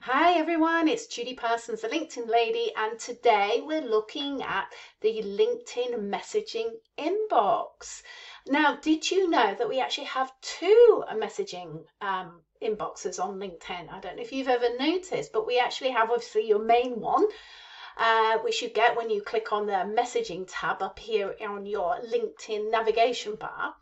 Hi everyone, it's Judy Parsons, the LinkedIn lady, and today we're looking at the LinkedIn messaging inbox. Now, did you know that we actually have two messaging um, inboxes on LinkedIn? I don't know if you've ever noticed, but we actually have obviously your main one, uh, which you get when you click on the messaging tab up here on your LinkedIn navigation bar.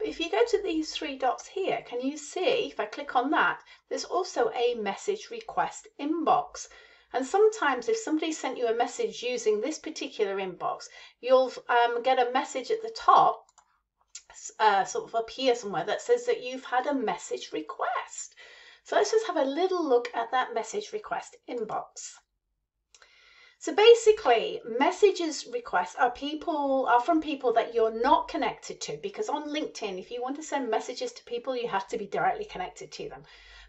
But if you go to these three dots here, can you see, if I click on that, there's also a message request inbox. And sometimes if somebody sent you a message using this particular inbox, you'll um, get a message at the top, uh, sort of up here somewhere, that says that you've had a message request. So let's just have a little look at that message request inbox. So basically, messages requests are people are from people that you're not connected to because on LinkedIn, if you want to send messages to people, you have to be directly connected to them.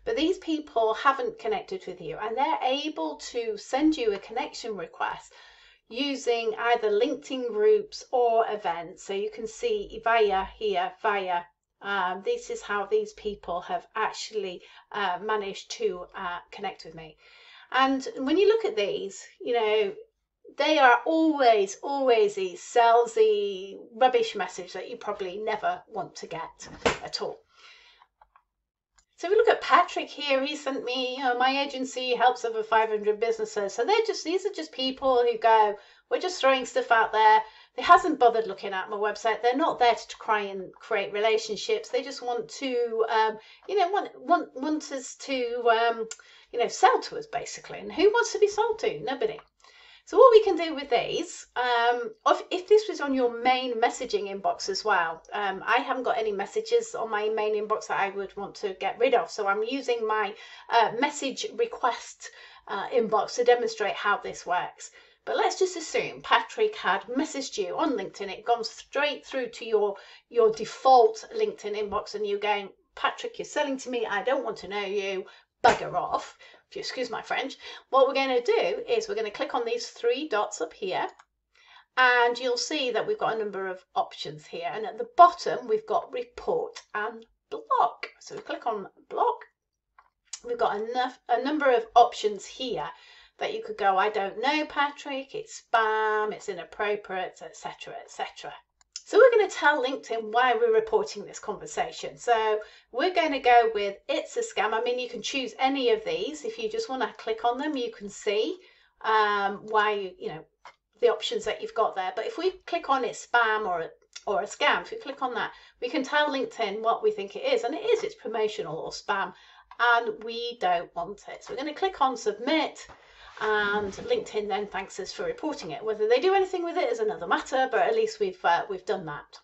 But these people haven't connected with you and they're able to send you a connection request using either LinkedIn groups or events. So you can see via here, via um, this is how these people have actually uh, managed to uh, connect with me. And when you look at these, you know, they are always, always these salesy rubbish message that you probably never want to get at all. So if we look at Patrick here. He sent me, you know, my agency helps over 500 businesses. So they're just, these are just people who go, we're just throwing stuff out there. They hasn't bothered looking at my website. They're not there to try and create relationships. They just want to, um, you know, want, want, want us to, um, you know, sell to us basically. And who wants to be sold to? Nobody. So what we can do with these, um, if, if, this was on your main messaging inbox as well, um, I haven't got any messages on my main inbox that I would want to get rid of. So I'm using my uh, message request uh, inbox to demonstrate how this works. But let's just assume Patrick had messaged you on LinkedIn. It gone straight through to your, your default LinkedIn inbox and you're going, Patrick, you're selling to me. I don't want to know you bugger off, if you excuse my French, what we're going to do is we're going to click on these three dots up here and you'll see that we've got a number of options here. And at the bottom, we've got report and block. So we click on block. We've got enough, a number of options here that you could go, I don't know, Patrick, it's spam, it's inappropriate, etc., etc. So we're going to tell LinkedIn why we're reporting this conversation. So we're going to go with it's a scam. I mean, you can choose any of these. If you just want to click on them, you can see um, why, you, you know, the options that you've got there. But if we click on it spam or, or a scam, if we click on that, we can tell LinkedIn what we think it is. And it is, it's promotional or spam. And we don't want it. So we're going to click on submit and LinkedIn then thanks us for reporting it. Whether they do anything with it is another matter, but at least we've uh, we've done that.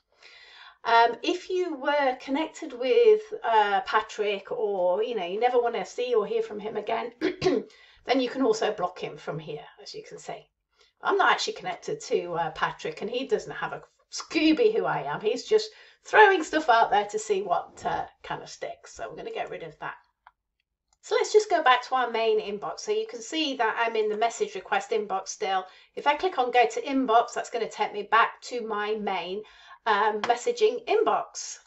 Um, if you were connected with uh, Patrick, or you know you never want to see or hear from him again, then you can also block him from here, as you can see. I'm not actually connected to uh, Patrick, and he doesn't have a Scooby who I am. He's just throwing stuff out there to see what uh, kind of sticks. So we're going to get rid of that. So let's just go back to our main inbox. So you can see that I'm in the message request inbox still. If I click on go to inbox, that's going to take me back to my main um, messaging inbox.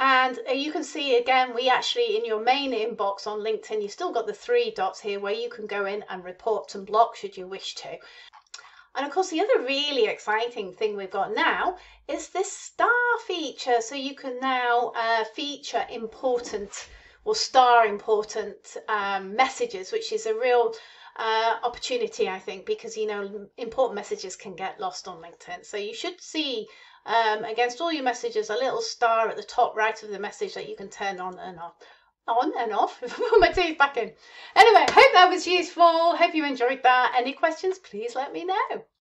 And uh, you can see again, we actually in your main inbox on LinkedIn, you've still got the three dots here where you can go in and report and block should you wish to. And of course, the other really exciting thing we've got now is this star feature. So you can now uh, feature important or star important um, messages, which is a real uh, opportunity, I think, because you know important messages can get lost on LinkedIn. So you should see um, against all your messages a little star at the top right of the message that you can turn on and off. On and off. Put my teeth back in. Anyway, hope that was useful. Hope you enjoyed that. Any questions? Please let me know.